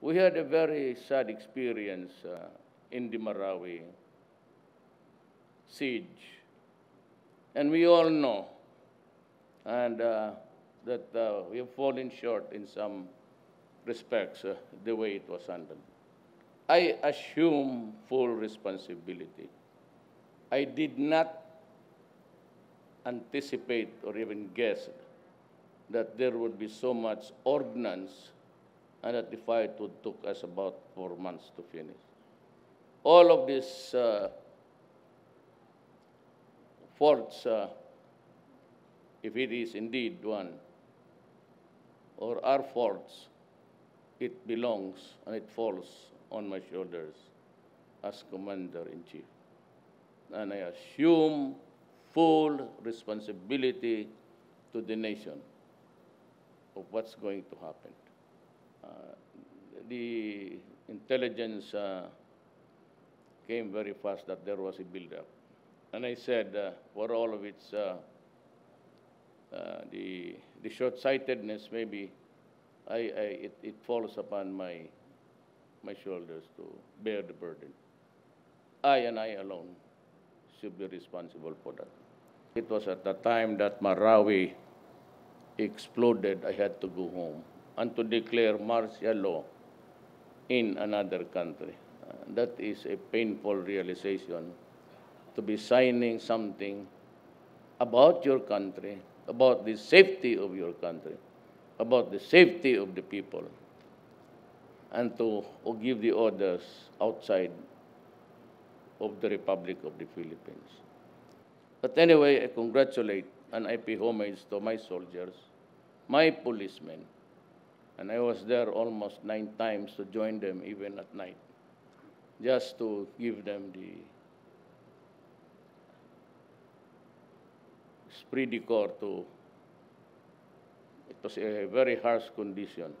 We had a very sad experience uh, in the Marawi siege. And we all know and uh, that uh, we have fallen short in some respects uh, the way it was handled. I assume full responsibility. I did not anticipate or even guess that there would be so much ordnance and that the fight would took us about four months to finish. All of these uh, forts, uh, if it is indeed one, or our forts, it belongs and it falls on my shoulders as commander-in-chief. And I assume full responsibility to the nation of what's going to happen. Uh, the intelligence uh, came very fast that there was a buildup. And I said, uh, for all of its, uh, the, the short-sightedness, maybe I, I, it, it falls upon my, my shoulders to bear the burden. I and I alone should be responsible for that. It was at the time that Marawi exploded, I had to go home and to declare martial law in another country. Uh, that is a painful realization to be signing something about your country, about the safety of your country, about the safety of the people, and to give the orders outside of the Republic of the Philippines. But anyway, I congratulate and I pay homage to my soldiers, my policemen, and I was there almost nine times to join them even at night, just to give them the esprit de corps to, it was a very harsh condition